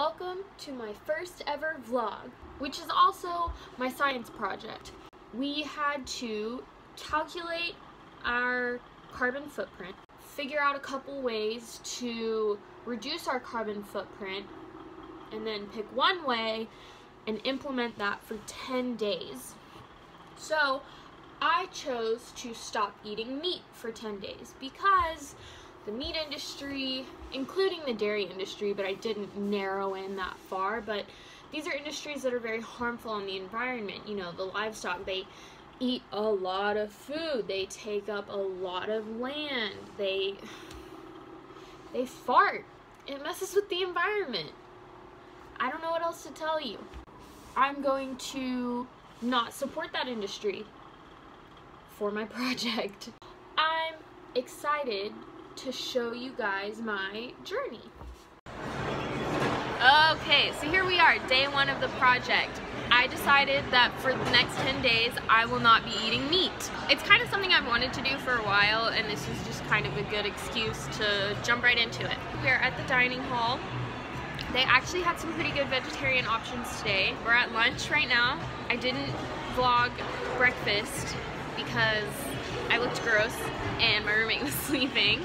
Welcome to my first ever vlog, which is also my science project. We had to calculate our carbon footprint, figure out a couple ways to reduce our carbon footprint, and then pick one way and implement that for 10 days. So I chose to stop eating meat for 10 days because the meat industry, including the dairy industry, but I didn't narrow in that far, but these are industries that are very harmful on the environment. You know, the livestock, they eat a lot of food, they take up a lot of land, they they fart. It messes with the environment. I don't know what else to tell you. I'm going to not support that industry for my project. I'm excited to show you guys my journey. Okay, so here we are, day one of the project. I decided that for the next 10 days, I will not be eating meat. It's kind of something I've wanted to do for a while, and this is just kind of a good excuse to jump right into it. We are at the dining hall. They actually had some pretty good vegetarian options today. We're at lunch right now. I didn't vlog breakfast because I looked gross and my roommate was sleeping.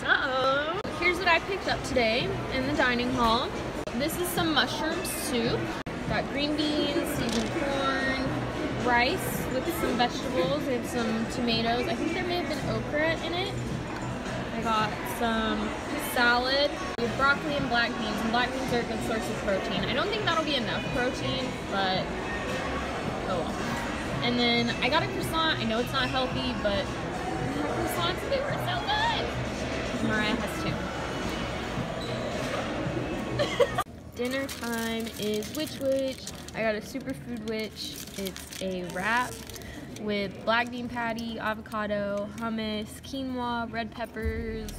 So, here's what I picked up today in the dining hall. This is some mushroom soup. Got green beans, seasoned corn, rice with some vegetables. We have some tomatoes. I think there may have been okra in it. I got some salad with broccoli and black beans. And black beans are a good source of protein. I don't think that'll be enough protein, but oh well. And then I got a croissant. I know it's not healthy, but croissants, they were Dinner time is Which Wich. I got a superfood wich. It's a wrap with black bean patty, avocado, hummus, quinoa, red peppers,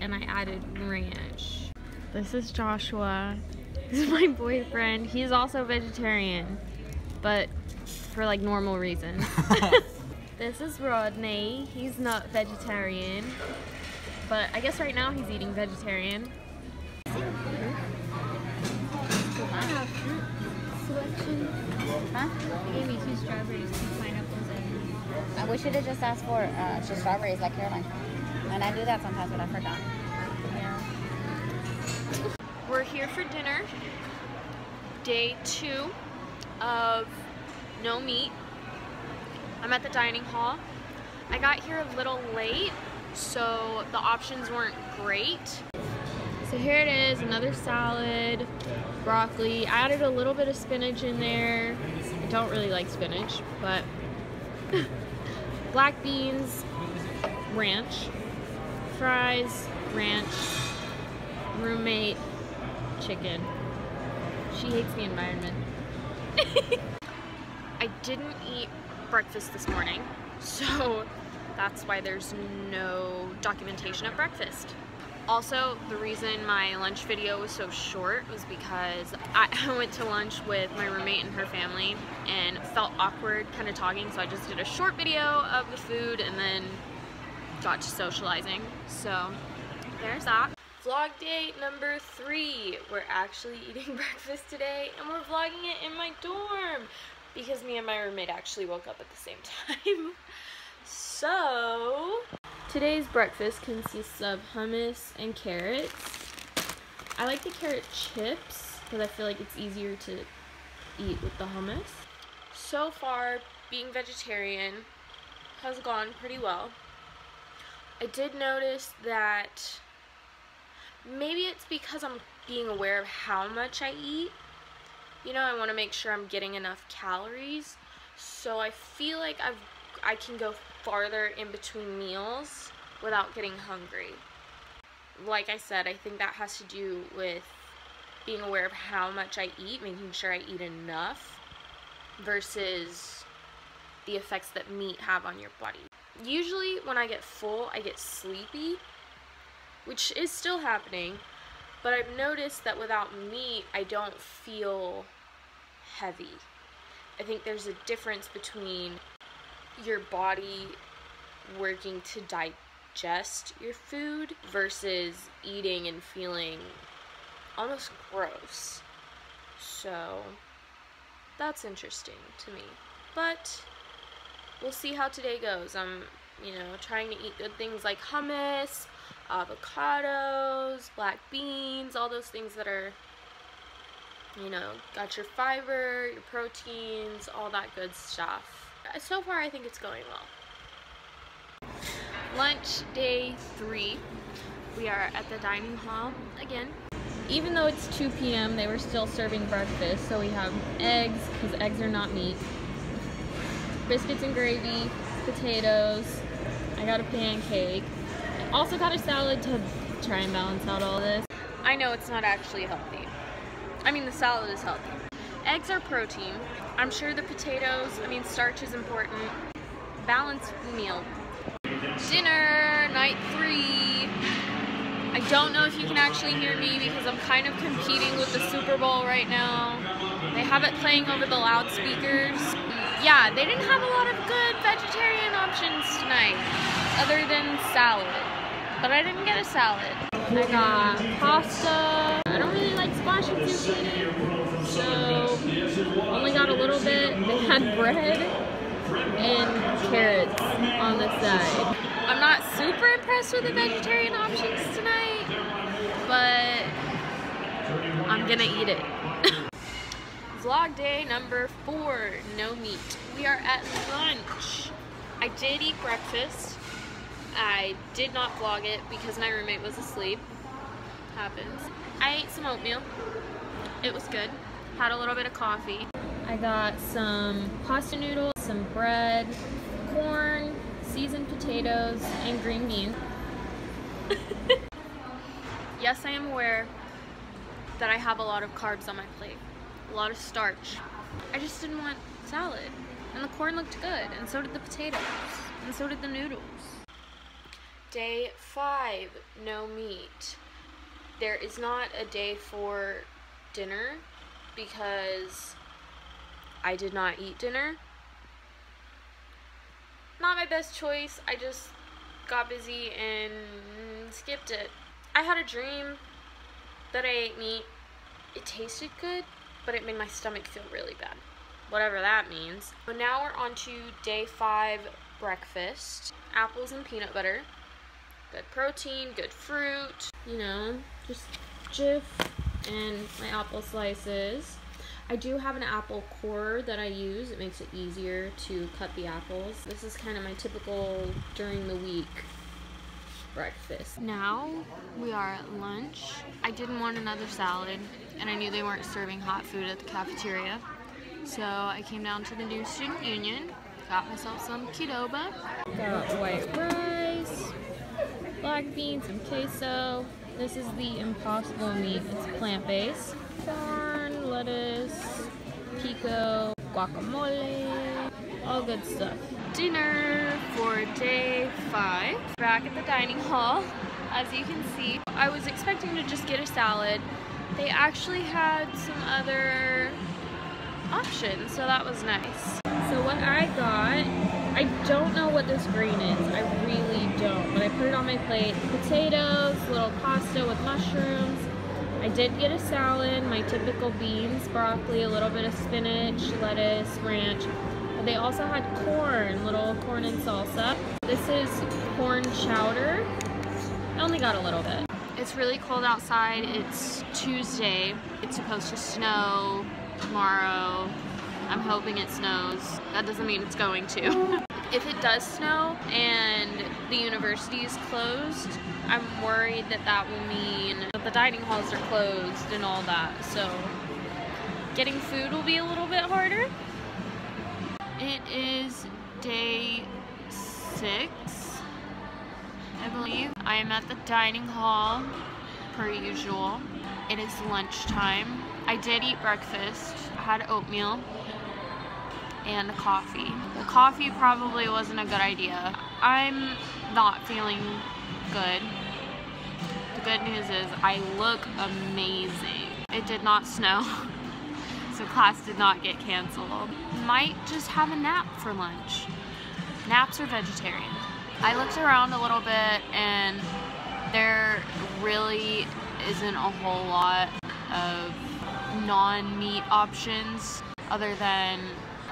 and I added ranch. This is Joshua. This is my boyfriend. He's also vegetarian, but for like normal reasons. this is Rodney. He's not vegetarian, but I guess right now he's eating vegetarian. Huh? They gave me two strawberries, two pineapples, and I wish you'd have just asked for uh, just strawberries like Caroline. And I do that sometimes, but I forgot. yeah. We're here for dinner. Day two of no meat. I'm at the dining hall. I got here a little late, so the options weren't great. So here it is, another salad, broccoli. I added a little bit of spinach in there. I don't really like spinach, but black beans, ranch, fries, ranch, roommate, chicken. She hates the environment. I didn't eat breakfast this morning, so that's why there's no documentation of breakfast. Also, the reason my lunch video was so short was because I went to lunch with my roommate and her family and felt awkward kind of talking, so I just did a short video of the food and then got to socializing. So, there's that. Vlog day number three. We're actually eating breakfast today and we're vlogging it in my dorm because me and my roommate actually woke up at the same time. So, today's breakfast consists of hummus and carrots. I like the carrot chips because I feel like it's easier to eat with the hummus. So far, being vegetarian has gone pretty well. I did notice that maybe it's because I'm being aware of how much I eat. You know, I want to make sure I'm getting enough calories. So I feel like I've I can go farther in between meals without getting hungry. Like I said, I think that has to do with being aware of how much I eat, making sure I eat enough versus the effects that meat have on your body. Usually when I get full, I get sleepy, which is still happening, but I've noticed that without meat, I don't feel heavy. I think there's a difference between your body working to digest your food versus eating and feeling almost gross. So that's interesting to me. But we'll see how today goes. I'm, you know, trying to eat good things like hummus, avocados, black beans, all those things that are, you know, got your fiber, your proteins, all that good stuff. So far, I think it's going well. Lunch day three. We are at the dining hall again. Even though it's 2 p.m., they were still serving breakfast. So we have eggs, because eggs are not meat, biscuits and gravy, potatoes. I got a pancake. Also got a salad to try and balance out all this. I know it's not actually healthy. I mean, the salad is healthy. Eggs are protein. I'm sure the potatoes, I mean, starch is important. Balanced meal. Dinner, night three. I don't know if you can actually hear me because I'm kind of competing with the Super Bowl right now. They have it playing over the loudspeakers. Yeah, they didn't have a lot of good vegetarian options tonight, other than salad. But I didn't get a salad. I got pasta. I don't really like squash and zucchini, so only got a little bit. They had bread and carrots on the side. I'm not super impressed with the vegetarian options tonight, but I'm gonna eat it. Vlog day number four, no meat. We are at lunch. I did eat breakfast. I did not vlog it because my roommate was asleep. Happens. I ate some oatmeal. It was good. Had a little bit of coffee. I got some pasta noodles, some bread, corn, seasoned potatoes, and green beans. yes, I am aware that I have a lot of carbs on my plate, a lot of starch. I just didn't want salad. And the corn looked good, and so did the potatoes, and so did the noodles. Day five, no meat. There is not a day for dinner because I did not eat dinner. Not my best choice. I just got busy and skipped it. I had a dream that I ate meat. It tasted good, but it made my stomach feel really bad. Whatever that means. But now we're on to day five breakfast. Apples and peanut butter. Good protein, good fruit. You know, just Jif and my apple slices. I do have an apple core that I use. It makes it easier to cut the apples. This is kind of my typical during the week breakfast. Now we are at lunch. I didn't want another salad and I knew they weren't serving hot food at the cafeteria. So I came down to the new student union, got myself some Qdoba. Got white rice, black beans, and queso. This is the impossible meat. It's plant-based. Lettuce, pico, guacamole, all good stuff. Dinner for day five. Back at the dining hall. As you can see, I was expecting to just get a salad. They actually had some other options, so that was nice. So what I got, I don't know what this green is. I really don't, but I put it on my plate. Potatoes, little pasta with mushrooms. I did get a salad, my typical beans, broccoli, a little bit of spinach, lettuce, ranch. But they also had corn, little corn and salsa. This is corn chowder. I only got a little bit. It's really cold outside. It's Tuesday. It's supposed to snow tomorrow. I'm hoping it snows. That doesn't mean it's going to. if it does snow and the university is closed, I'm worried that that will mean that the dining halls are closed and all that. So getting food will be a little bit harder. It is day six, I believe. I am at the dining hall per usual. It is lunchtime. I did eat breakfast, had oatmeal and coffee. The coffee probably wasn't a good idea. I'm not feeling good. The good news is I look amazing. It did not snow, so class did not get canceled. Might just have a nap for lunch. Naps are vegetarian. I looked around a little bit and there really isn't a whole lot of non-meat options other than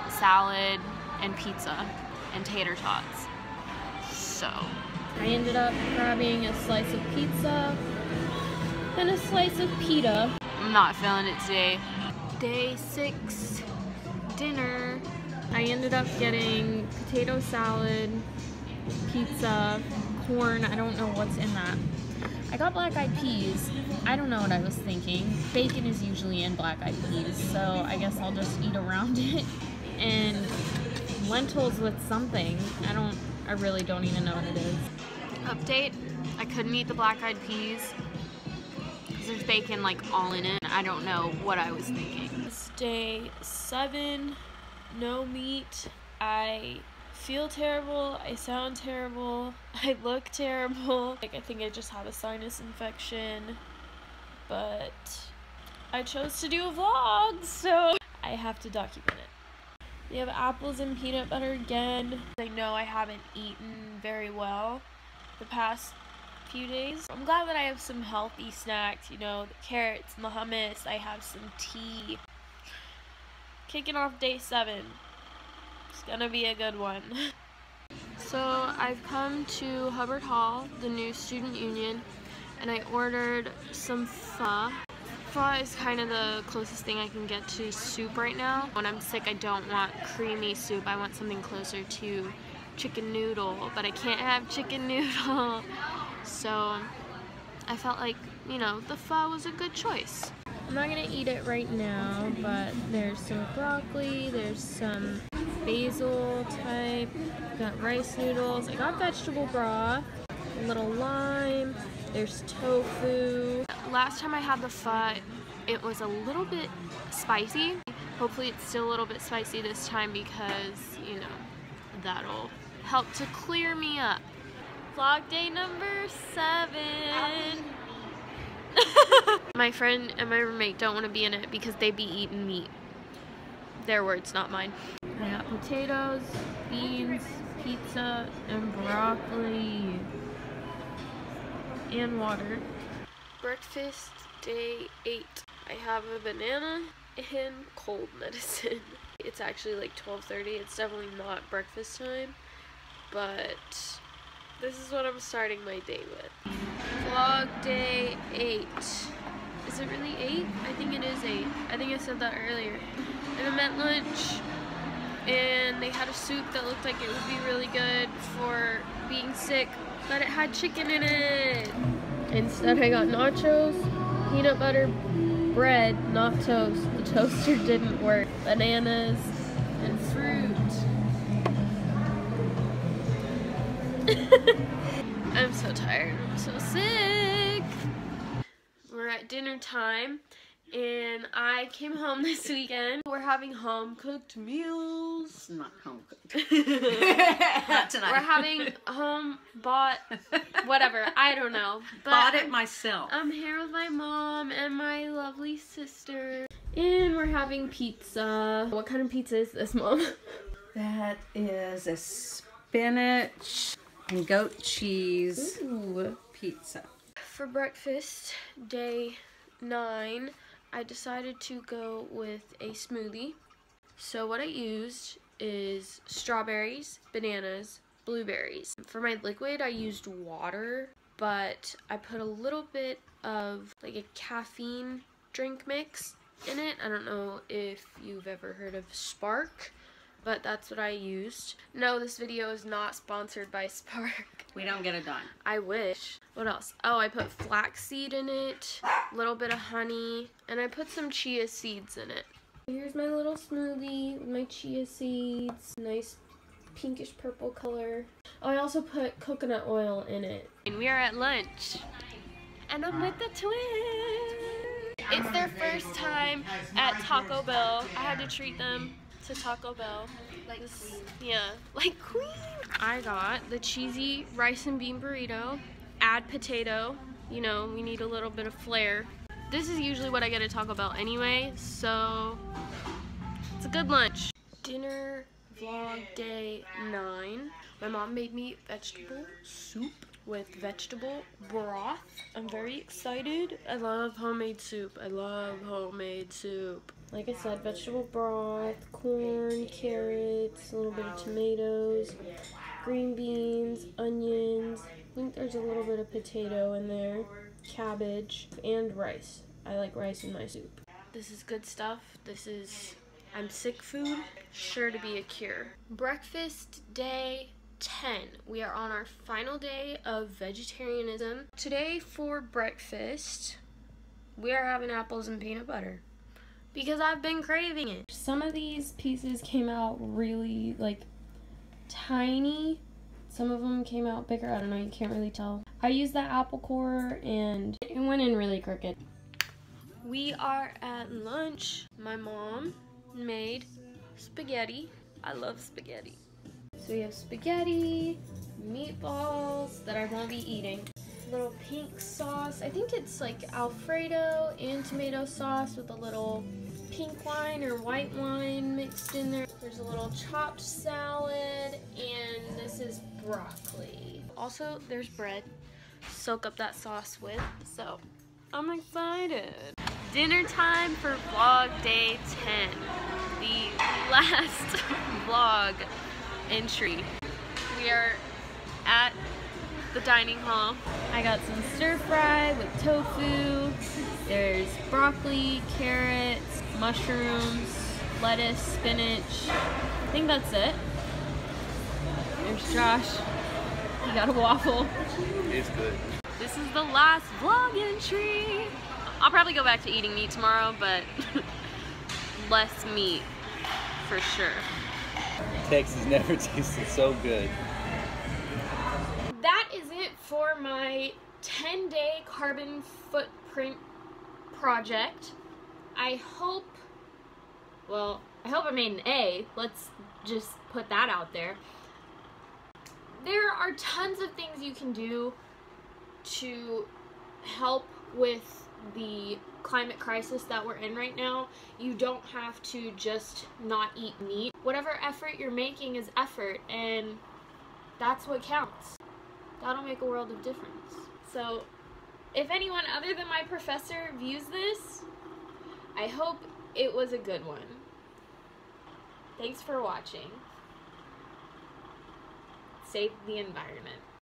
salad and pizza and tater tots. So I ended up grabbing a slice of pizza and a slice of pita. I'm not feeling it today. Day six dinner. I ended up getting potato salad, pizza, corn. I don't know what's in that. I got black eyed peas. I don't know what I was thinking. Bacon is usually in black eyed peas, so I guess I'll just eat around it. And lentils with something. I don't, I really don't even know what it is. Update, I couldn't eat the black eyed peas because there's bacon like all in it. I don't know what I was thinking. It's day seven, no meat. I feel terrible, I sound terrible, I look terrible. Like I think I just had a sinus infection, but I chose to do a vlog, so I have to document it. We have apples and peanut butter again. I know I haven't eaten very well the past few days. I'm glad that I have some healthy snacks, you know, the carrots and the hummus. I have some tea. Kicking off day seven. It's gonna be a good one. So I've come to Hubbard Hall, the new student union, and I ordered some pho. Pho is kind of the closest thing I can get to soup right now. When I'm sick, I don't want creamy soup. I want something closer to chicken noodle, but I can't have chicken noodle. So I felt like, you know, the pho was a good choice. I'm not gonna eat it right now, but there's some broccoli, there's some basil type, got rice noodles, I got vegetable broth, little lime, there's tofu. Last time I had the pho, it was a little bit spicy. Hopefully it's still a little bit spicy this time because, you know, that'll help to clear me up. Vlog day number seven. my friend and my roommate don't want to be in it because they be eating meat. Their words, not mine. I got potatoes, beans, pizza, and broccoli. And water. Breakfast day eight. I have a banana and cold medicine. It's actually like 12.30. It's definitely not breakfast time. But this is what I'm starting my day with. Vlog day eight. Is it really eight? I think it is eight. I think I said that earlier. And I'm at lunch and they had a soup that looked like it would be really good for being sick, but it had chicken in it. Instead I got nachos, peanut butter, bread, not toast. The toaster didn't work. Bananas and fruit. I'm so tired. I'm so sick. We're at dinner time and I came home this weekend. We're having home cooked meals. It's not home cooked. Not tonight. We're having home bought whatever. I don't know. But Bought it myself. I'm here with my mom and my lovely sister. And we're having pizza. What kind of pizza is this, mom? That is a spinach and goat cheese Ooh. pizza. For breakfast, day nine, I decided to go with a smoothie. So what I used is strawberries, bananas, blueberries. For my liquid, I used water, but I put a little bit of like a caffeine drink mix in it. I don't know if you've ever heard of Spark, but that's what I used. No, this video is not sponsored by Spark. We don't get it done. I wish. What else? Oh, I put flaxseed in it, a little bit of honey, and I put some chia seeds in it. Here's my little smoothie with my chia seeds. Nice pinkish purple color. Oh, I also put coconut oil in it. And we are at lunch. And I'm with the twins. It's their first time at Taco Bell. I had to treat them to Taco Bell. Like, this, yeah, like queen. I got the cheesy rice and bean burrito. Add potato. You know, we need a little bit of flair. This is usually what I get at Taco Bell anyway, so it's a good lunch. Dinner vlog day nine. My mom made me vegetable soup with vegetable broth. I'm very excited. I love homemade soup. I love homemade soup. Like I said, vegetable broth, corn, carrots, a little bit of tomatoes, green beans, onions. I think there's a little bit of potato in there, cabbage, and rice. I like rice in my soup. This is good stuff. This is I'm sick food, sure to be a cure. Breakfast day 10. We are on our final day of vegetarianism. Today for breakfast, we are having apples and peanut butter because I've been craving it. Some of these pieces came out really like tiny. Some of them came out bigger. I don't know, you can't really tell. I used that apple core and it went in really crooked. We are at lunch. My mom made spaghetti. I love spaghetti. So we have spaghetti, meatballs that I won't be eating, little pink sauce. I think it's like Alfredo and tomato sauce with a little pink wine or white wine mixed in there. There's a little chopped salad and this is broccoli. Also, there's bread. Soak up that sauce with. So, I'm excited. Dinner time for vlog day 10. The last vlog entry. We are at the dining hall. I got some stir fry with tofu. There's broccoli, carrots, mushrooms, lettuce, spinach. I think that's it. There's Josh. He got a waffle. It's good. This is the last vlog entry. I'll probably go back to eating meat tomorrow, but less meat for sure. Texas never tasted so good. That is it for my 10 day carbon footprint project. I hope, well, I hope I made an A. Let's just put that out there. There are tons of things you can do to help with the climate crisis that we're in right now. You don't have to just not eat meat. Whatever effort you're making is effort, and that's what counts. That'll make a world of difference. So, if anyone other than my professor views this, I hope it was a good one. Thanks for watching. Save the environment.